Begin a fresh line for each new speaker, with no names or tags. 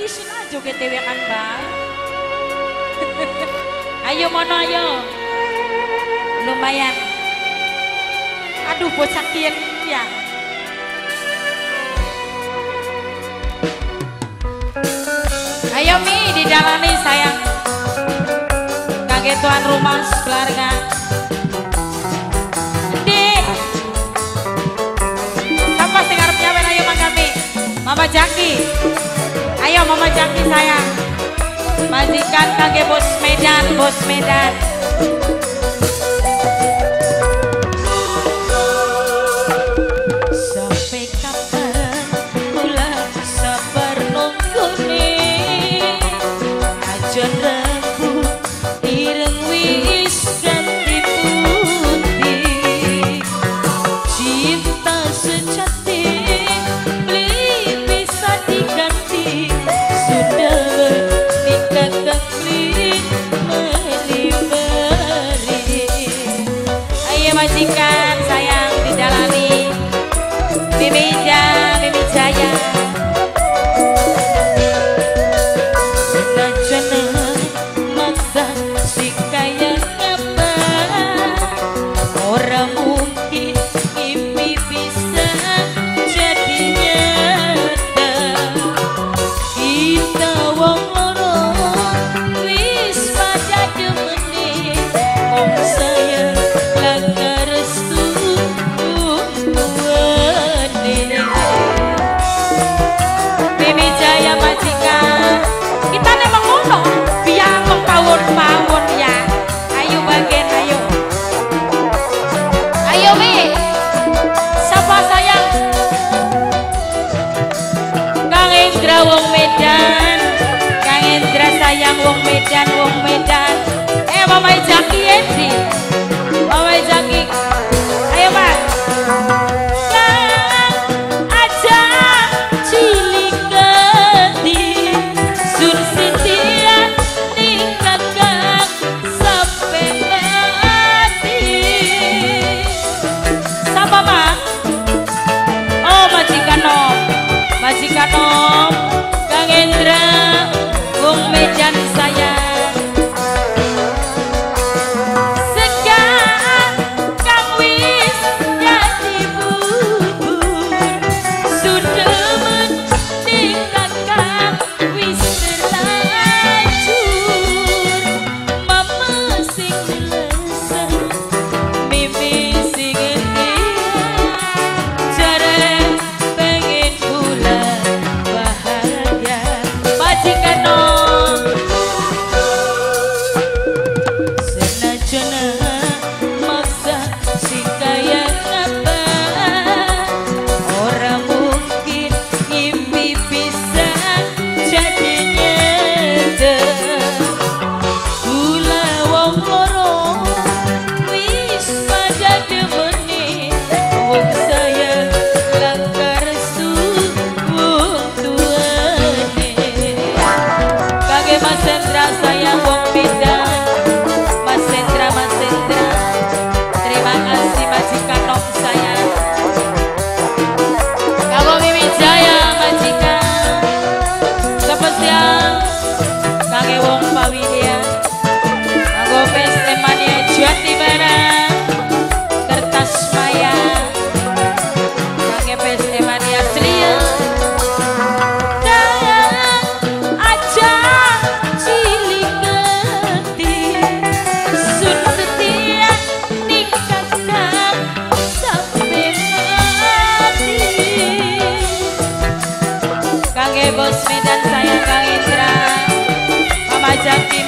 isun aja kan bang. ayo mono ayo. Lumayan. Aduh bocah kien ya. Ayo Mi didalani sayang. Kaget tuan rumah keluarga. Mama Jackie Angkat kaki bos Medan, bos Medan. huella. sayang wong Medan wong Medan. saya Bosmi dan saya Kang Indra. Mama Jaki